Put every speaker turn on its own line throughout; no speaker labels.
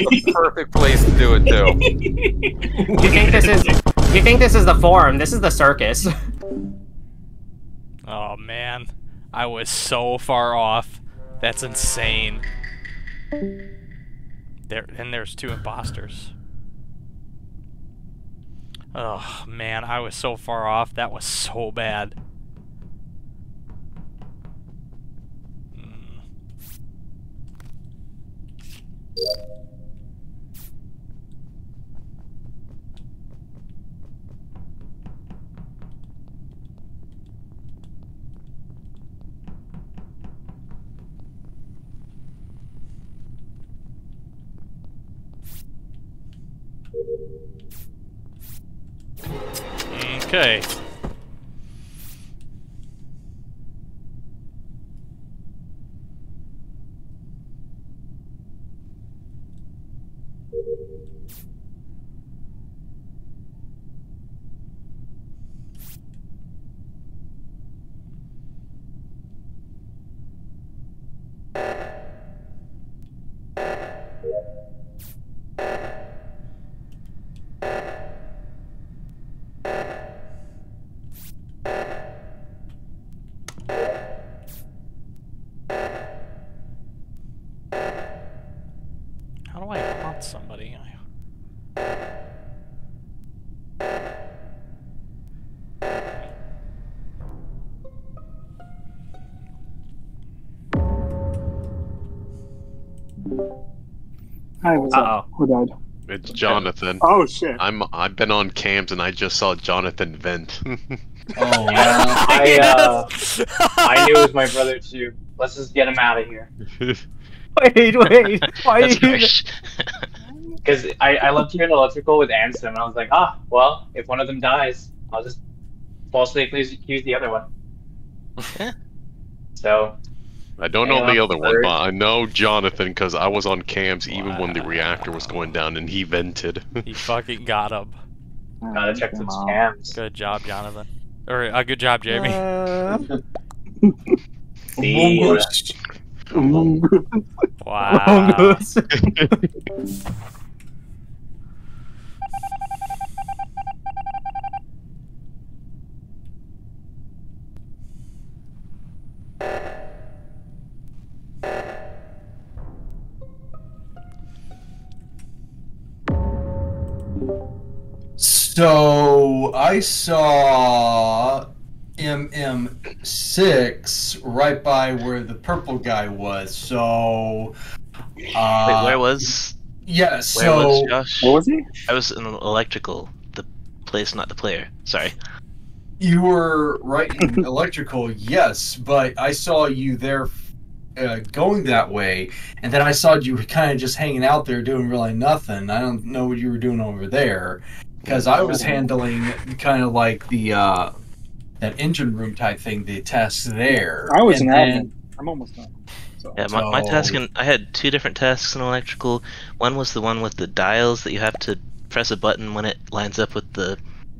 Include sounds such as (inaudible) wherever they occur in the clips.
is the perfect place to do it too. (laughs)
You think this is? You think this is the forum? This is the circus. (laughs)
Oh man, I was so far off. That's insane. There and there's two imposters. Oh man, I was so far off. That was so bad. Mm. Okay.
Hi, what's
Uh
up? Who died?
It's Jonathan.
Oh shit.
I'm I've been on cams and I just saw Jonathan vent.
Oh yeah. (laughs) I uh, (laughs) I knew it was my brother too. Let's just get him out of here. (laughs)
wait, wait. Why
That's
you?
nice.
Because I, I left here in electrical with Ansem, and I was like, ah, well, if one of them dies, I'll just falsely accuse, accuse the other one. So,
I don't know the other one, but I know Jonathan because I was on cams even when the reactor was going down and he vented. (laughs)
He fucking got him.
gotta check
Come
those cams.
Good job, Jonathan. Or uh, good job, Jamie.
Uh, (laughs)
See, uh,
Among Us.
Wow. (laughs)
So I saw MM6 right by where the purple guy was. So, uh,
Wait, where was
yeah.
where
So
was Josh?
What was he?
I was in electrical, the place, not the player. Sorry.
you were right in (laughs) electrical, yes, but I saw you there. Uh, going that way, and then I saw you kind of just hanging out there doing really nothing. I don't know what you were doing over there, because I was handling kind of like the uh, that engine room type thing, the tasks there.
I was
and
an admin. I'm almost done. So.
Yeah, my, my task in I had two different tasks in electrical. One was the one with the dials that you have to press a button when it lines up with the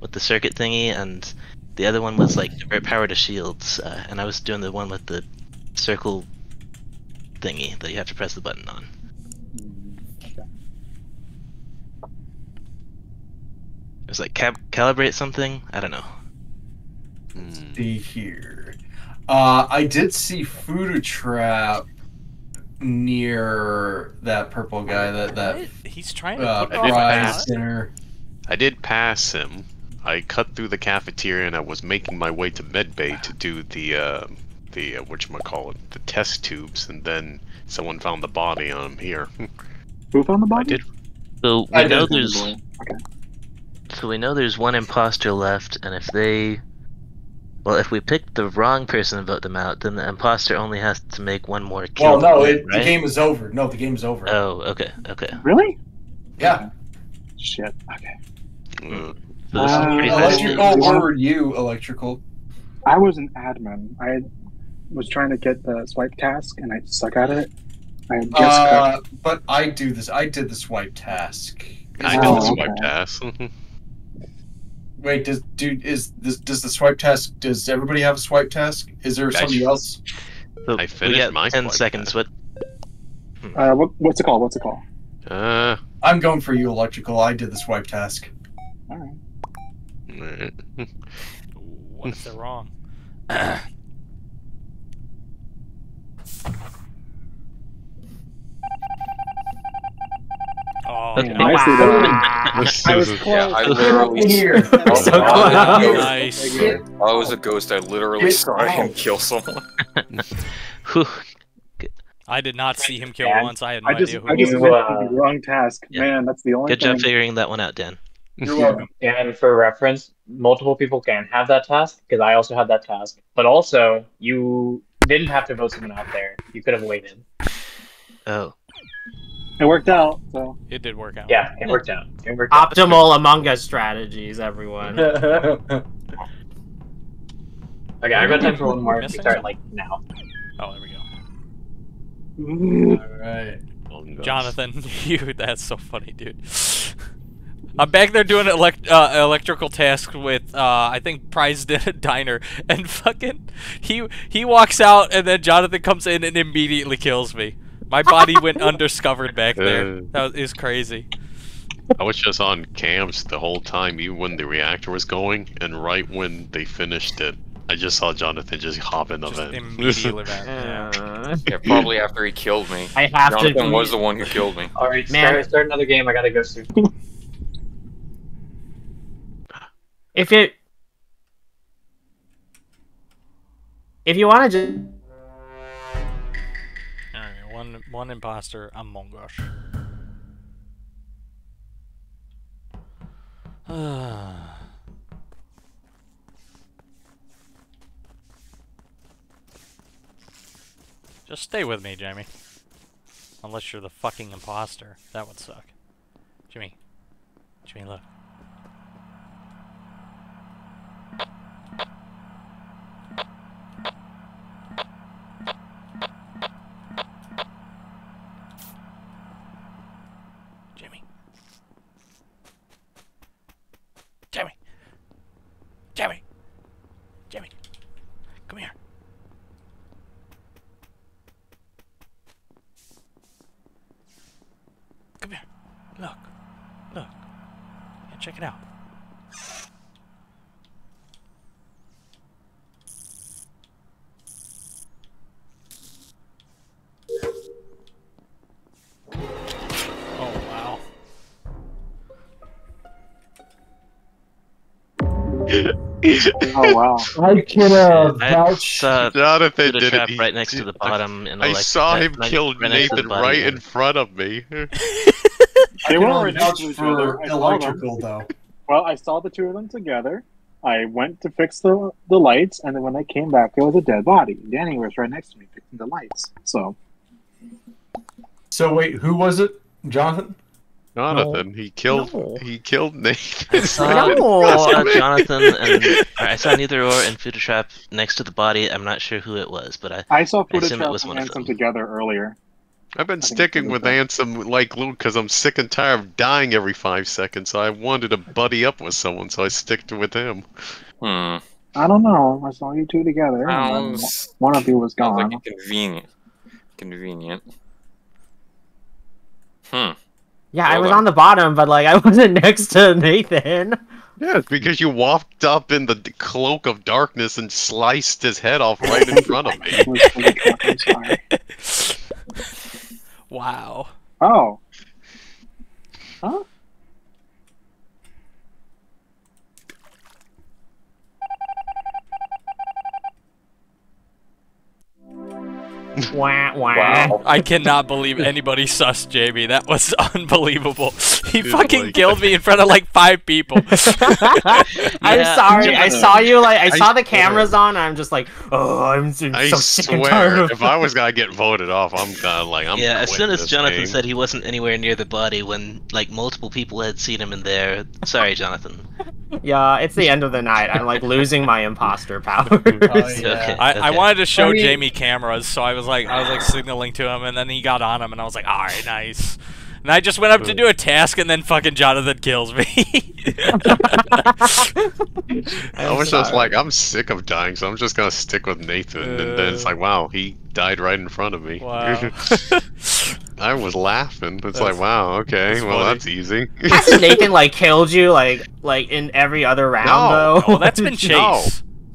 with the circuit thingy, and the other one was like divert power to shields. Uh, and I was doing the one with the circle thingy that you have to press the button on.
Okay.
It was like cab- calibrate something. I don't know.
Hmm.
see here. Uh, I did see Fuda Trap near that purple guy. That that
He's trying to
uh,
put
I did
prize
pass.
center.
I did pass him. I cut through the cafeteria and I was making my way to medbay to do the uh, the uh, what call it, the test tubes, and then someone found the body on him here.
Who found the
I
body?
did.
So we
I
know
did.
there's so we know there's one imposter left, and if they well, if we pick the wrong person and vote them out, then the imposter only has to make one more kill.
Well, no, it,
right?
the game is over. No, the game is over.
Oh, okay, okay.
Really?
yeah.
Shit. Okay.
Uh,
So
Uh.
Electrical. Where were you? Electrical.
I was an admin. I was trying to get the swipe task and I suck at it. I just.
Uh, but I do this. I did the swipe task.
I
Oh,
did the
okay.
swipe task. (laughs)
Wait, does dude is this does the swipe task? Does everybody have a swipe task? Is there
I
somebody
sh-
else?
So
I finished my
ten
swipe
seconds.
test.
What?
Uh, what, what's it called? What's it called?
uh,
I'm going for you, electrical. I did the swipe task.
All right.
Alright. (laughs)
What if they're wrong? (clears throat) oh,
Okay.
yeah.
Nicely
Wow.
This (laughs)
I was close.
Yeah, I literally.
here. (laughs)
Oh, I was a
close.
ghost.
Nice.
I was a ghost. I literally
Get
saw him kill someone. (laughs)
I did not see him kill
Dan,
once. I had no
I just
idea who
I
he
just
was.
uh,
the wrong task.
Yeah.
Man, that's the only
Good job figuring that one out, Dan.
You're welcome.
And for reference, multiple people can have that task because I also had that task. But also, you didn't have to vote someone out there. You could have waited.
Oh.
It worked out. So
It did work out.
Yeah, it worked out. It worked out.
Optimal Among Us strategies, everyone. (laughs)
okay, I got time for one more. We
Missing
start like now.
Oh, there we go. (laughs)
All right.
Jonathan, (laughs) you. That's so funny, dude. I'm back there doing elect uh, electrical tasks with uh, I think Prize did a Diner, and fucking he he walks out, and then Jonathan comes in and immediately kills me. My body went undiscovered back there. (laughs) That was, is crazy.
I was just on cams the whole time, even when the reactor was going, and right when they finished it, I just saw Jonathan just hop in the
Just
vent.
immediately back. Yeah. (laughs)
Uh,
Yeah, probably after he killed me.
I have
Jonathan
to.
was the one who killed me.
All right,
Man.
start, start another game. I gotta go soon.
If it. If you want to just.
One imposter Among Us. (sighs) Just stay with me, Jamie. Unless you're the fucking imposter. That would suck. Jimmy. Jimmy, look. Check it out. Oh, wow.
oh wow. (laughs)
I can uh,
I
vouch.
saw
Jonathan
Buddha
did
trap
it. He-
right next to the
I-
bottom. And
I
like,
saw
right-
him
right-
kill
right next to the
Nathan right in front of me. (laughs)
I
They
can
weren't
only vouch for
other. I saw them.
electrical though.
Well, I saw the two of them together. I went to fix the the lights, and then when I came back, there was a dead body. Danny was right next to me fixing the lights. So
So wait, who was it? Jonathan?
Jonathan, he killed
No.
he killed Nathan. (laughs)
I saw,
No.
I saw uh, Jonathan and I saw neither or and Futa Trap next to the body. I'm not sure who it was, but I
I saw footage
assume it
of
was
and
one
Handsome
them.
together earlier.
I've been sticking with
that.
Ansem like Luke because I'm sick and tired of dying every five seconds. So I wanted to buddy up with someone, so I sticked with him.
Hmm.
I don't know. I saw you two together. and
Sounds,
one of you was
sounds
gone.
like convenient. Convenient. Hmm.
Yeah, I was
done.
on the bottom, but like I (laughs) wasn't next to Nathan.
Yeah, it's because you walked up in the cloak of darkness and sliced his head off right in front of me. (laughs) (laughs)
It was Footage Trap, I'm sorry.
Wow.
Oh. Huh?
Wah, wah.
Wow.
I cannot believe anybody (laughs) sus Jamie. That was (laughs) unbelievable. (laughs) He
Dude,
fucking
like-
killed me in front of like five people. (laughs)
I'm
Yeah.
sorry. I saw you like I
I
saw the
swear.
cameras on. And I'm just like, oh, I'm so,
I
so sick and tired
swear,
of.
if I was gonna get voted off, I'm gonna like I'm.
yeah. As soon as Jonathan
game.
said he wasn't anywhere near the body when like multiple people had seen him in there. Sorry, Jonathan.
Yeah, it's the end of the night. I'm like losing my imposter powers. (laughs)
Oh, yeah.
I, I
okay.
wanted to show
I mean-
Jamie cameras, so I was like, I was like signaling to him, and then he got on him, and I was like, all right, nice. And I just went up to do a task, and then fucking Jonathan kills me. (laughs)
I wish I was like, I'm sick of dying, so I'm just gonna stick with Nathan. Uh, and then it's like, wow, he died right in front of me.
Wow. (laughs)
I was laughing. It's
that's,
like, wow, okay,
that's
well,
funny.
that's easy.
Has (laughs) Nathan like killed you like like in every other round
no,
though?
Oh, that's been Chase. No.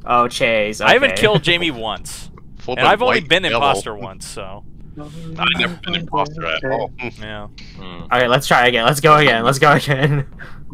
Oh, Chase. Okay.
I haven't killed Jamie once, and I've only been
devil.
imposter once, so.
I've never been imposter at all.
Yeah.
Mm.
All right, let's try again. Let's go again. Let's go again. (laughs)